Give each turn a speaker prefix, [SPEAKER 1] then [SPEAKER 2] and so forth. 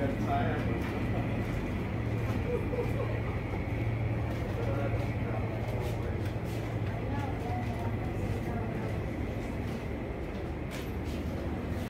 [SPEAKER 1] got tired.